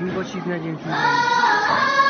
听果，欺骗进去。